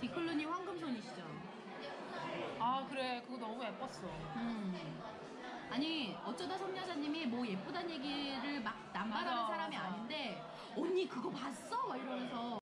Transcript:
디클루니 황금손이시죠? 아 그래 그거 너무 예뻤어 음. 아니 어쩌다 섬여자님이 뭐 예쁘단 얘기를 막 남발하는 맞아, 사람이 맞아. 아닌데 언니 그거 봤어? 막 이러면서